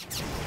you